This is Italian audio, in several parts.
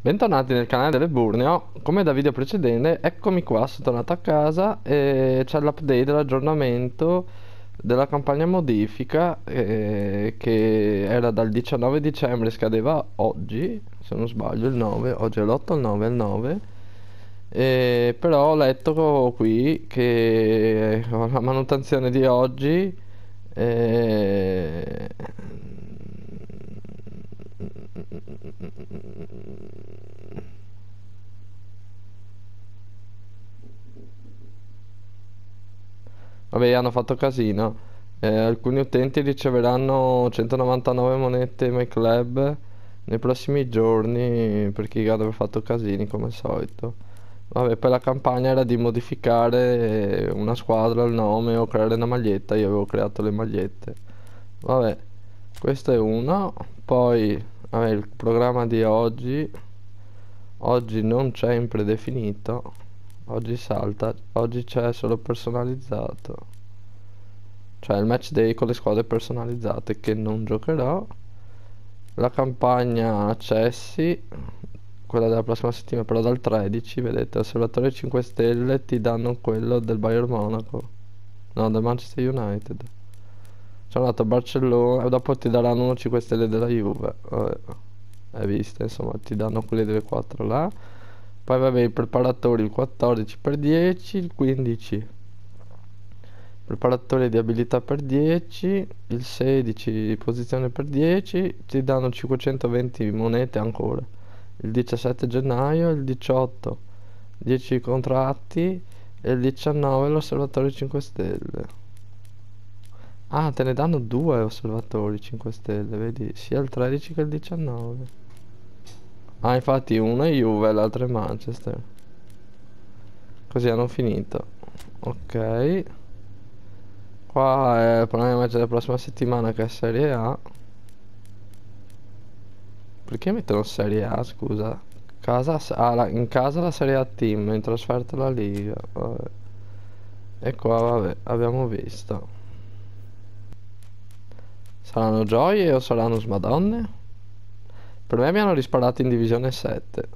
Bentornati nel canale delle Burnio, come da video precedente, eccomi qua, sono tornato a casa e c'è l'update dell'aggiornamento della campagna modifica eh, che era dal 19 dicembre, scadeva oggi, se non sbaglio il 9, oggi è l'8, il 9 è il 9 eh, però ho letto qui che la manutenzione di oggi eh, Vabbè, hanno fatto casino. Eh, alcuni utenti riceveranno 199 monete MyClub nei prossimi giorni per chi ha fatto casini come al solito. Vabbè, poi la campagna era di modificare una squadra, il nome o creare una maglietta. Io avevo creato le magliette. Vabbè, questo è uno. Poi, vabbè, il programma di oggi. Oggi non c'è in predefinito. Oggi salta, oggi c'è solo personalizzato. Cioè il match day con le squadre personalizzate che non giocherò. La campagna accessi, quella della prossima settimana, però dal 13, vedete, osservatore 5 stelle ti danno quello del Bayern Monaco. No, del Manchester United. Sono andato a Barcellona e dopo ti daranno uno 5 stelle della Juve. Vabbè. Hai visto, insomma, ti danno quelli delle 4 là poi vabbè i preparatori il 14 per 10 il 15 preparatore di abilità per 10 il 16 posizione per 10 ti danno 520 monete ancora il 17 gennaio il 18 10 contratti e il 19 l'osservatorio 5 stelle ah te ne danno due osservatori 5 stelle vedi sia il 13 che il 19 Ah, infatti uno è Juve e l'altro è Manchester. Così hanno finito. Ok. Qua è il problema della prossima settimana che è Serie A. Perché mettono Serie A, scusa? Casa, ah, la, in casa la Serie A Team, in trasferta la Liga. Vabbè. E qua, vabbè, abbiamo visto. Saranno gioie o saranno smadonne? Per me mi hanno risparato in divisione 7.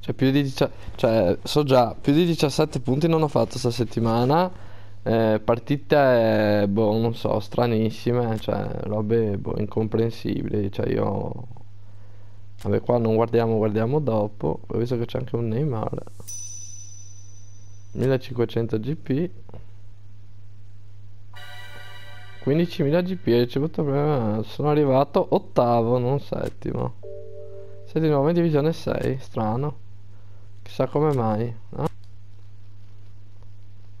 Cioè, più di cioè, so già, più di 17 punti non ho fatto sta settimana. Eh, partite, boh, non so, stranissime, cioè, robe, boh, incomprensibili. Cioè, io... Vabbè, qua non guardiamo, guardiamo dopo. Ho visto che c'è anche un Neymar. 1500 GP. 15.000 GP ricevuto prima sono arrivato ottavo non settimo sei di nuovo in divisione 6 strano chissà come mai no?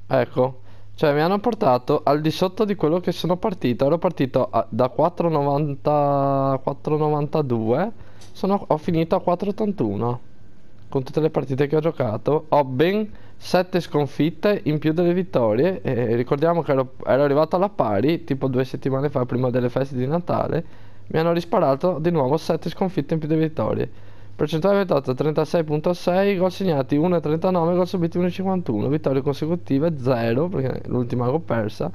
ecco cioè mi hanno portato al di sotto di quello che sono partito. Ero partito a, da 4,90 4,92 sono, ho finito a 4,81 con tutte le partite che ho giocato ho ben 7 sconfitte in più delle vittorie. E ricordiamo che ero, ero, arrivato alla pari tipo due settimane fa prima delle feste di Natale. Mi hanno risparato di nuovo 7 sconfitte in più delle vittorie percentuale votata 36.6 gol segnati 1.39 gol subiti 1.51 vittorie consecutive 0 perché l'ultima l'ho persa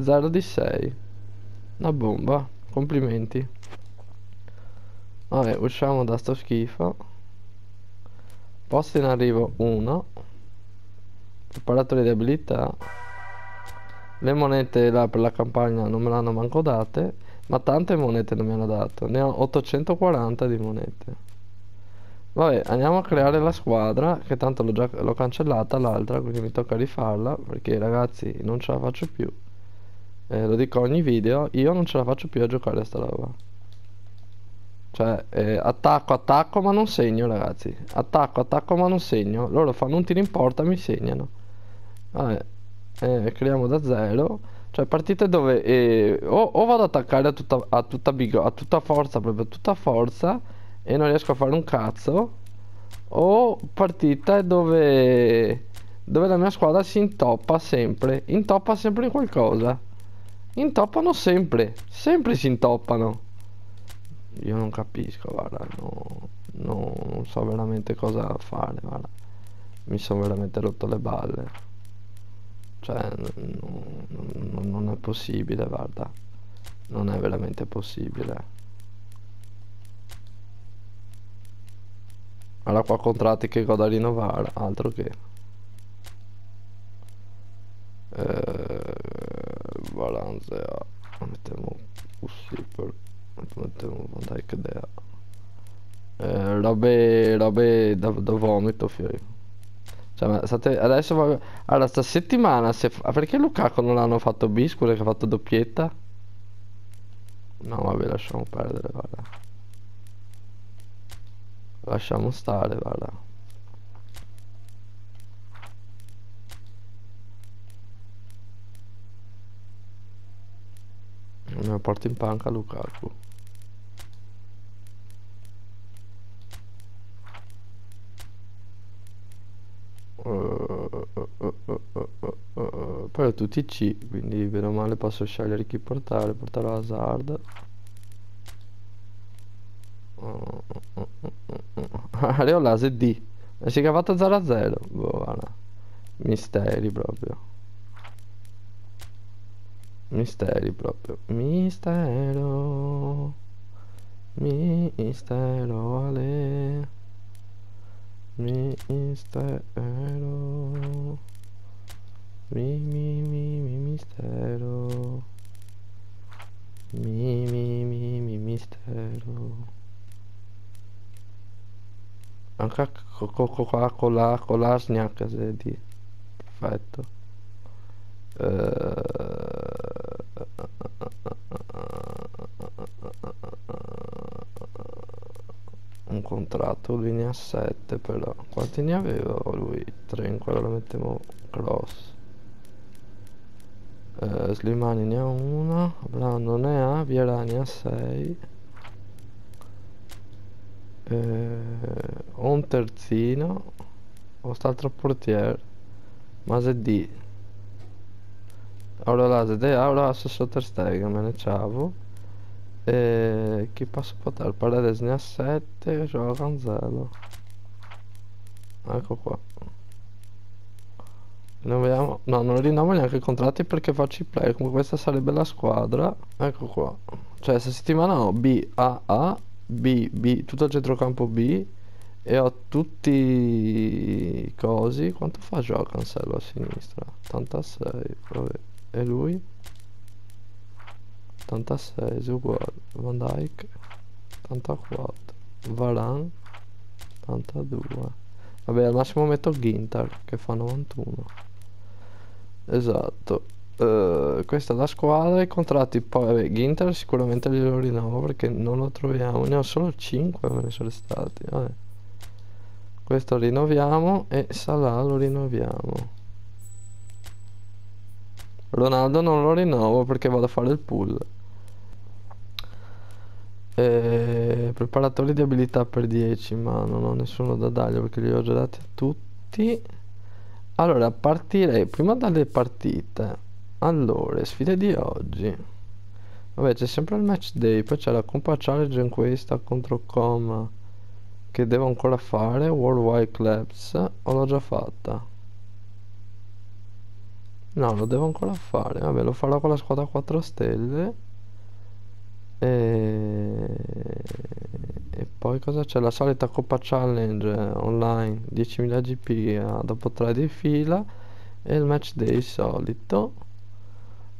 0 di 6 una bomba complimenti. Vabbè usciamo da sto schifo. Posto in arrivo 1 preparatore di abilità. Le monete là per la campagna non me l'hanno manco date ma tante monete non mi hanno dato. Ne ho 840 di monete vabbè andiamo a creare la squadra che tanto l'ho cancellata l'altra quindi mi tocca rifarla perché ragazzi non ce la faccio più. Eh, lo dico ogni video io non ce la faccio più a giocare a sta roba. Cioè, eh, attacco, attacco ma non segno ragazzi. Attacco, attacco ma non segno. Loro fanno un tiro in porta mi segnano. Vabbè, eh, creiamo da zero. Cioè partite dove eh, o, o, vado ad attaccare a tutta, a, tutta bigo, a tutta forza, proprio a tutta forza, e non riesco a fare un cazzo. O partite dove, dove la mia squadra si intoppa sempre. Intoppa sempre in qualcosa. Intoppano sempre. Sempre si intoppano. Io non capisco, guarda. No, no, non so veramente cosa fare, guarda. Mi sono veramente rotto le balle. Cioè, non- non è possibile, guarda. Non è veramente possibile. Allora qua contratti che ho da rinnovare, altro che. Eh, balance A. Mettiamo così per... Mettiamo Van Dijk Dea. Eh, robe, robe da, da vomito, fiori. Cioè, state, adesso voglio... Allora, sta settimana, se... fa- perché Lukaku non l'hanno fatto quello che ha fatto doppietta? No, vabbè, lasciamo perdere, guarda. Lasciamo stare, guarda. Me porto in panca Lukaku. Eh, eh, eh, eh, eh, eh, eh. Poi ho tutti C, quindi bene o male posso scegliere chi portare. Porterò Hazard. Areola D. Si è cavato 0 a 0. Boh, guarda. Misteri proprio. Misteri proprio. Mistero. Mistero Ale. Mistero. Mi mi mi mi mistero. Mi mi mi mi mistero. Anche qua con la con la snacca se di. Perfetto. Un contratto linea 7 però. Quanti ne aveva lui? 3 in quello lo mettiamo cross. Eh, Slimani ne ha una, Brando ne ha, Vieira ne ha 6. Eh, un terzino, ho st'altro portiere, Masedi. Ora la de ora stesso Ter Stegen, me ne ciavo. E chi posso portare? Paredes ne ha 7, gioca Canzello. Ecco qua. Rinnoviamo. No, non rinnovo neanche i contratti perché faccio i play. Comunque questa sarebbe la squadra. Ecco qua. Cioè, questa settimana ho B, A, A, B, B, tutto il centrocampo B. E ho tutti i cosi. Quanto fa gioca Cancello a sinistra? 86. Vabbè. E lui? 86, uguale. Van Dyke. 84. Varane. 82. Vabbè, al massimo metto Ginter che fa 91. Esatto. Eh, questa è la squadra. I contratti poi, vabbè, Ginter sicuramente glielo rinnovo perché non lo troviamo. Ne ho solo 5 me ne sono stati. Vabbè. Questo rinnoviamo e Salah lo rinnoviamo. Ronaldo non lo rinnovo perché vado a fare il pull. Eh, preparatori di abilità per 10, ma non ho nessuno da dargli perché li ho già dati tutti. Allora, partirei prima dalle partite. Allora, sfide di oggi. Vabbè, c'è sempre il match day, poi c'è la Compa Challenge in questa contro Coma che devo ancora fare, Worldwide Clubs, o l'ho già fatta? No, lo devo ancora fare. Vabbè, lo farò con la squadra 4 stelle. E... e poi cosa c'è? La solita Coppa Challenge online 10.000 GP dopo 3 di fila e il match day solito.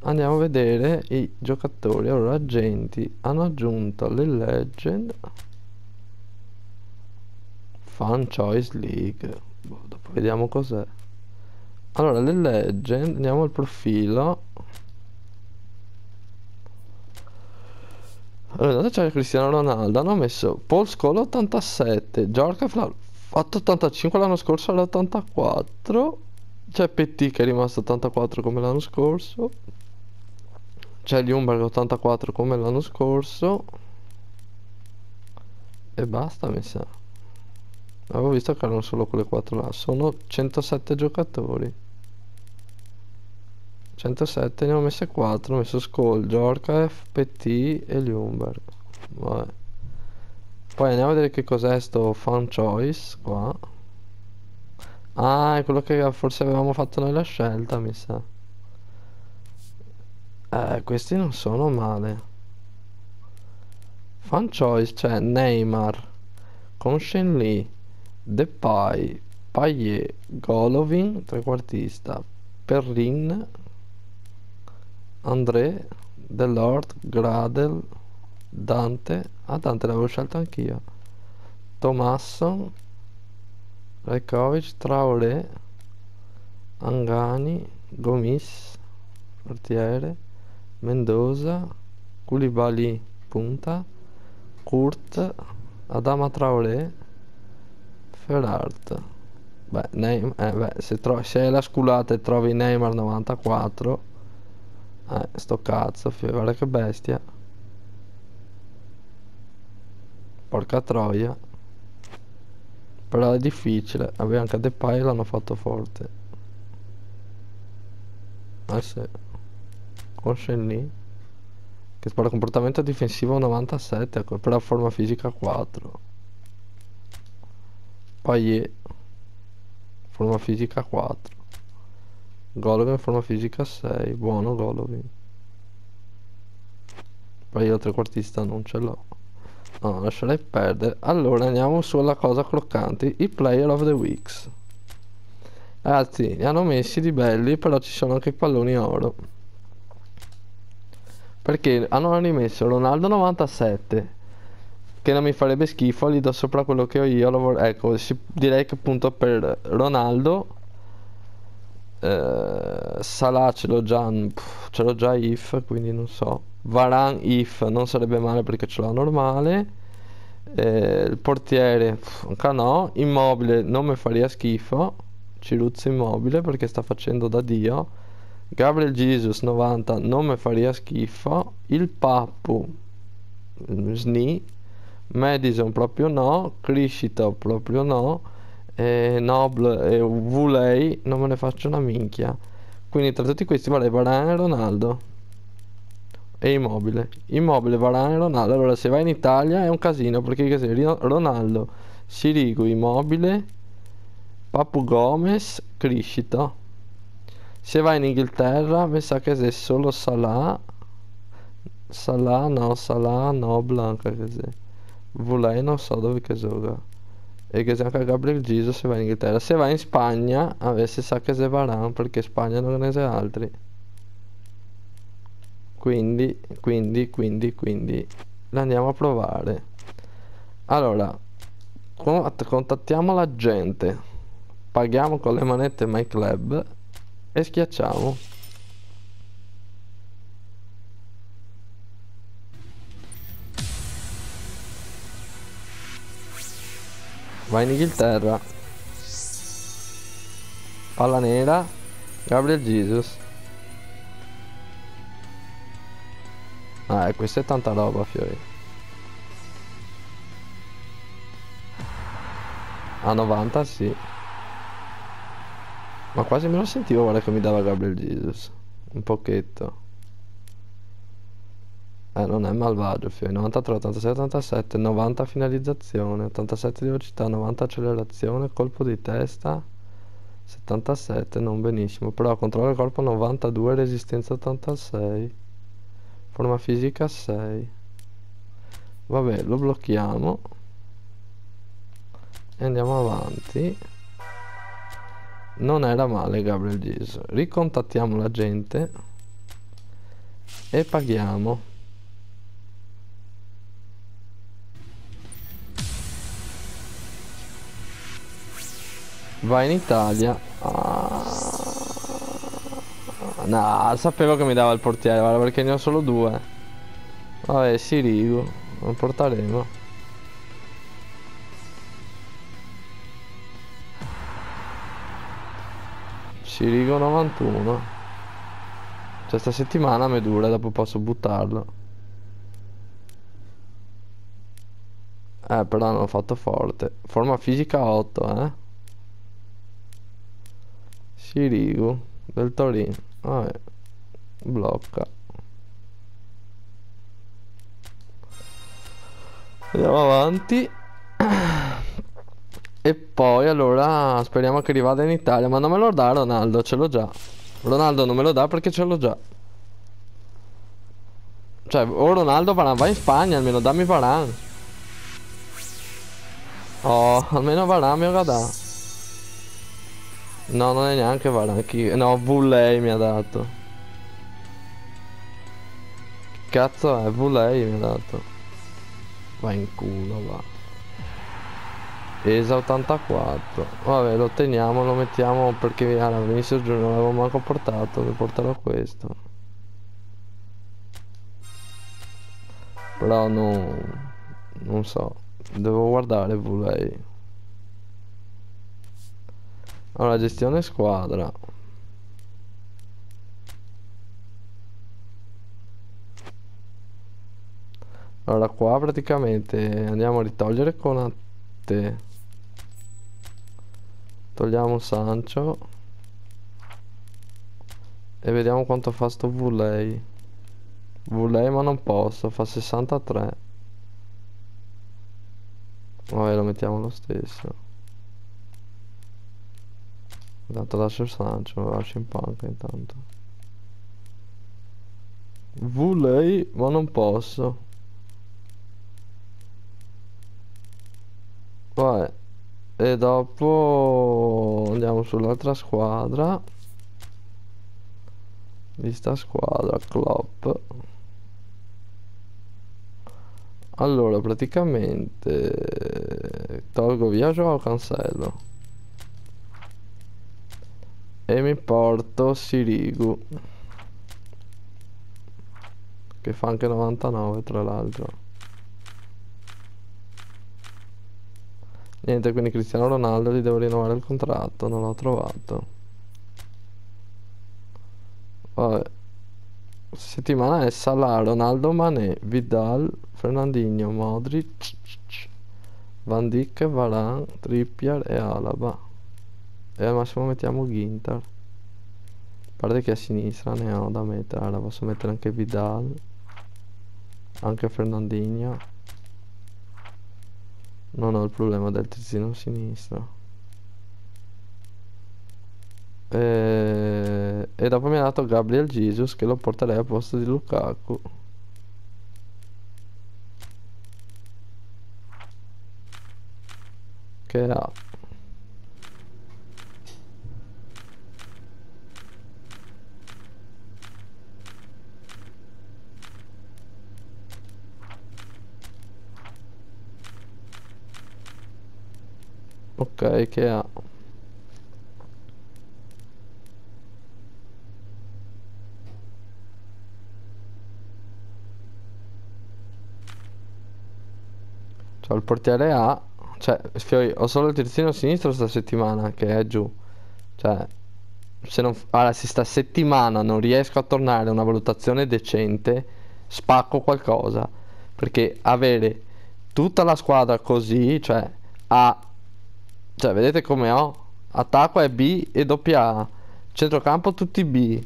Andiamo a vedere i giocatori. Allora, agenti hanno aggiunto le legend. Fan Choice League. Boh, dopo vediamo cos'è. Allora, le legend, andiamo al profilo. Allora, c'è Cristiano Ronaldo, hanno messo Paul Scholes 87, Giorgio Fla fatto 85 l'anno scorso all'84, c'è Petit che è rimasto 84 come l'anno scorso, c'è Ljungberg 84 come l'anno scorso e basta mi sa. Avevo visto che erano solo quelle 4 là, sono 107 giocatori. 107 ne ho messe 4 ho messo Skoll, Jorkaef, Petit e Ljungberg Vabbè. poi andiamo a vedere che cos'è sto fan choice qua ah è quello che forse avevamo fatto noi la scelta mi sa Eh, questi non sono male. Fan choice c'è Neymar, Conscien Lee, Depay, Payet, Golovin, trequartista, Perrin, André, Delort, Gradel, Dante. Ah, Dante l'avevo scelto anch'io. Tommaso, Rekovic, Traoré, Angani, Gomis, portiere, Mendoza, Koulibaly, punta, Kurt, Adama Traoré, Ferrart. Beh, Neymar, eh, beh, se, se è la sculata e trovi Neymar 94, eh, sto cazzo, guarda che bestia. Porca troia. Però è difficile. Vabbè, anche Depay l'hanno fatto forte. Eh sì. Con Shenley. Che spara comportamento difensivo 97, ecco, però forma fisica 4. Payet. Forma fisica 4. Golovin forma fisica 6. Buono Golovin. Poi io trequartista non ce l'ho. No, lascerei perdere. Allora andiamo sulla cosa croccante. I player of the weeks. Ragazzi, li hanno messi di belli, però ci sono anche i palloni oro. Perché hanno rimesso Ronaldo 97 che non mi farebbe schifo, gli do sopra quello che ho io. Ecco, direi che appunto per Ronaldo eh, Salah ce l'ho già, ce l'ho già if, quindi non so. Varan if non sarebbe male perché ce l'ho normale. Eh, il portiere anche no. Immobile non mi faria schifo. Ciruzzo immobile perché sta facendo da dio. Gabriel Jesus 90 non mi faria schifo. Il Pappu Sni. Madison proprio no. Criscito proprio no. E Noble e Vulei non me ne faccio una minchia. Quindi tra tutti questi vale Varane e Ronaldo. E Immobile. Immobile, Varane e Ronaldo. Allora se vai in Italia è un casino perché Ronaldo, Sirigu, Immobile, Papu Gomez, Criscito. Se vai in Inghilterra, mi sa che sei solo Salah. Salah, no, Salah, no, Blanca che sei. Volei, non so dove che gioca. E che gioca Gabriel Jesus se vai in Inghilterra. Se vai in Spagna, avessi sa che sei Varan, perché Spagna non ne sei altri. Quindi, quindi, quindi, quindi, andiamo a provare. Allora, contattiamo la gente. Paghiamo con le manette MyClub e schiacciamo vai in Inghilterra. Palla nera. Gabriel Jesus. Ah e questa è tanta roba fiori. A 90 sì. Ma quasi me lo sentivo guarda che mi dava Gabriel Jesus. Un pochetto. Eh, non è malvagio, figlio. 93, 86, 87, 90 finalizzazione, 87 di velocità, 90 accelerazione, colpo di testa, 77, non benissimo. Però controllo del corpo 92, resistenza 86, forma fisica 6. Vabbè, lo blocchiamo. E andiamo avanti. Non era male Gabriel Jesus. Ricontattiamo la gente e paghiamo. Vai in Italia. Ah, no, sapevo che mi dava il portiere, guarda, perché ne ho solo due. Vabbè, Sirigu, lo porteremo. Sirigo 91 Cioè sta settimana mi dura Dopo posso buttarlo Eh però non ho fatto forte Forma fisica 8 eh Sirigu Del Torino Vabbè Blocca Andiamo avanti e poi allora speriamo che rivada in Italia. Ma non me lo dà Ronaldo, ce l'ho già. Ronaldo non me lo dà perché ce l'ho già. Cioè, o Ronaldo Varan, vai in Spagna, almeno dammi Varan. Oh, almeno Varan mi ha dato. No, non è neanche Varan. Chi... No, Vullei mi ha dato. Che cazzo è? Vullei mi ha dato. Va in culo, va. ESA 84 Vabbè lo teniamo, lo mettiamo perché alla Vinicius Junior non l'avevo manco portato Mi porterò questo Però non... Non so Devo guardare Vulei Allora gestione squadra. Allora qua praticamente andiamo a ritogliere Conate Togliamo Sancho. E vediamo quanto fa sto Vulei. Vulei ma non posso Fa 63 Vabbè lo mettiamo lo stesso Intanto lascio il Sancho Lo lascio in panca intanto. Vulei ma non posso. Vabbè. E dopo andiamo sull'altra squadra. Lista squadra, Klopp. Allora praticamente Tolgo via Joao Cancello E mi porto Sirigu Che fa anche 99 tra l'altro Niente, quindi Cristiano Ronaldo gli devo rinnovare il contratto, non l'ho trovato. Vabbè. Settimana è Salah, Ronaldo, Mané, Vidal, Fernandinho, Modric, Van Dijk, Varane, Trippier e Alaba. E al massimo mettiamo Ginter. A parte che a sinistra ne ho da mettere, allora posso mettere anche Vidal, anche Fernandinho. Non ho il problema del terzino sinistro. E... e dopo mi ha dato Gabriel Jesus che lo porterei a posto di Lukaku. Che ha Ok, che ha? Cioè il portiere A Cioè Fiori, ho solo il terzino sinistro sta settimana che è giù Cioè se non, allora, se sta settimana non riesco a tornare a una valutazione decente Spacco qualcosa Perché avere tutta la squadra così Cioè A cioè, vedete come ho? Attacco è B e doppia A. Centrocampo tutti B.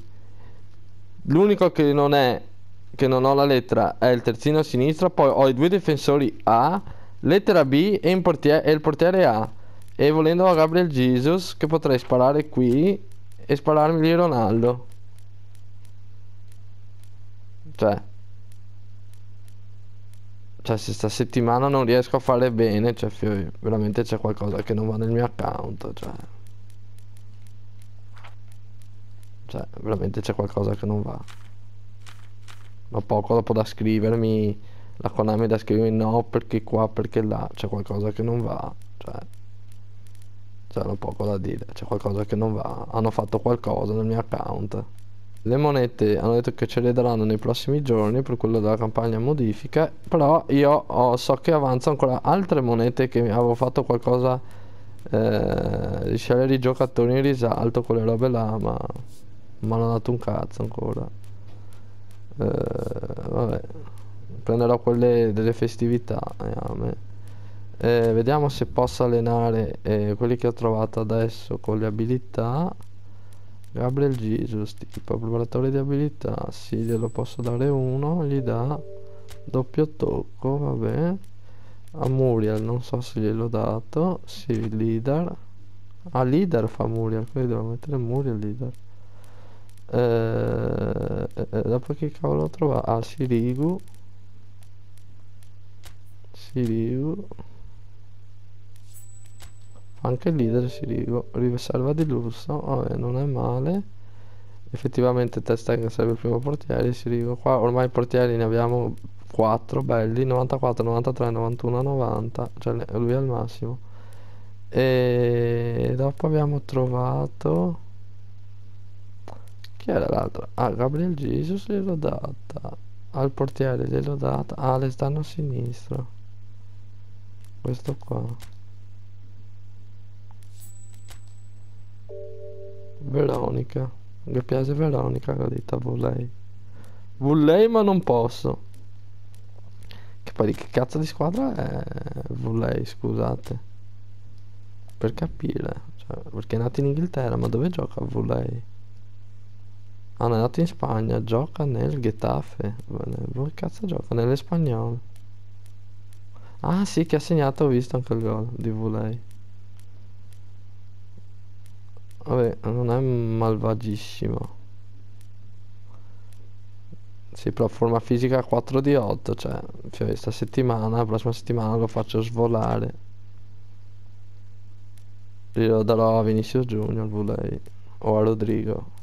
L'unico che non è che non ho la lettera è il terzino a sinistra, poi ho i due difensori A, lettera B e, portiere, e il portiere A. E volendo a Gabriel Jesus che potrei sparare qui e spararmi Ronaldo. Cioè cioè se sta settimana non riesco a fare bene, cioè veramente c'è qualcosa che non va nel mio account, cioè. Cioè, veramente c'è qualcosa che non va. Ho poco dopo da scrivermi, la Konami da scrivermi no perché qua, perché là, c'è qualcosa che non va, cioè. Non poco da dire, c'è qualcosa che non va. Hanno fatto qualcosa nel mio account. Le monete hanno detto che ce le daranno nei prossimi giorni per quello della campagna modifica, però io ho, so che avanzano ancora altre monete che avevo fatto qualcosa eh, di scegliere i giocatori in risalto, quelle robe là, ma mi hanno dato un cazzo ancora. Eh, vabbè, prenderò quelle delle festività. Eh, eh, vediamo se posso allenare eh, quelli che ho trovato adesso con le abilità. Gabriel Jesus, tipo preparatore di abilità, sì, glielo posso dare uno, gli dà doppio tocco, vabbè. A Muriel non so se gliel'ho dato, sì, leader. Ah, leader fa Muriel, quindi devo mettere Muriel leader. Eh, eh, dopo che cavolo ho trovato? Ah, Sirigu. Sirigu. Anche il leader Sirigu. Riserva di lusso. Vabbè, non è male. Effettivamente Testegen sarebbe il primo portiere. Sirigu. Qua ormai portieri ne abbiamo 4 belli. 94, 93, 91, 90. Cioè lui al massimo. E dopo abbiamo trovato... Chi era l'altro? Ah, Gabriel Jesus gliel'ho data. Al portiere gliel'ho data. Ah, le stanno a sinistra. Questo qua. Veronica. Mi piace Veronica, l'ho detta volei. Volei ma non posso. Che poi di che cazzo di squadra è volei, scusate. Per capire. Cioè, perché è nato in Inghilterra, ma dove gioca volei? Ah, è nato in Spagna, gioca nel Getafe. Dove cazzo gioca? Nell'Espagnolo. Ah sì, che ha segnato, ho visto anche il gol di Vulei. Vabbè, non è malvagissimo. Sì, però forma fisica 4 di 8, cioè, cioè, sta settimana, la prossima settimana lo faccio svolare. Glielo darò a Vinicius Junior, Vulei. O a Rodrigo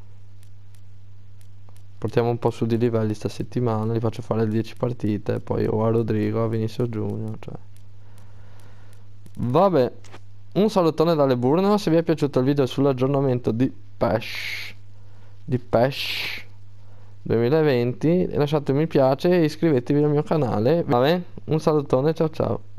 portiamo un po' su di livelli sta settimana, gli faccio fare 10 partite, poi o a Rodrigo o a Vinicius Junior, cioè. Vabbè, un salutone dalle Burno, se vi è piaciuto il video sull'aggiornamento di PES, di PES 2020, lasciate un mi piace e iscrivetevi al mio canale. Vabbè, un salutone, ciao ciao.